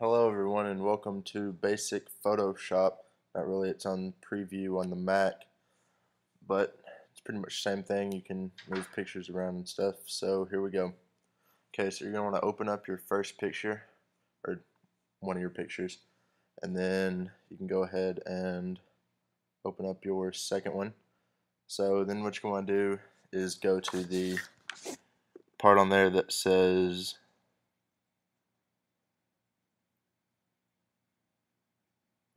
Hello everyone and welcome to Basic Photoshop. Not really, it's on preview on the Mac, but it's pretty much the same thing. You can move pictures around and stuff. So here we go. Okay, so you're going to want to open up your first picture, or one of your pictures, and then you can go ahead and open up your second one. So then what you're want to do is go to the part on there that says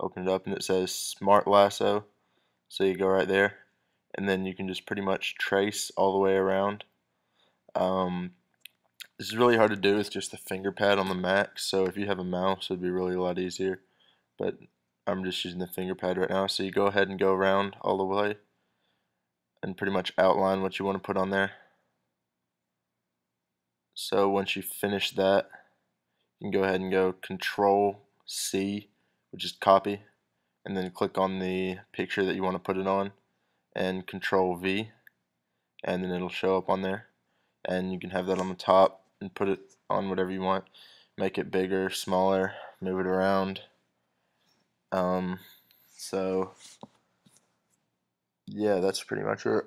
open it up and it says smart lasso. So you go right there and then you can just pretty much trace all the way around. Um, this is really hard to do with just the finger pad on the Mac so if you have a mouse it would be really a lot easier. But I'm just using the finger pad right now so you go ahead and go around all the way and pretty much outline what you want to put on there. So once you finish that you can go ahead and go control C which is copy and then click on the picture that you want to put it on and control V and then it'll show up on there. And you can have that on the top and put it on whatever you want. Make it bigger smaller move it around. Um, so yeah that's pretty much it